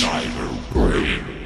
Cyber Brain.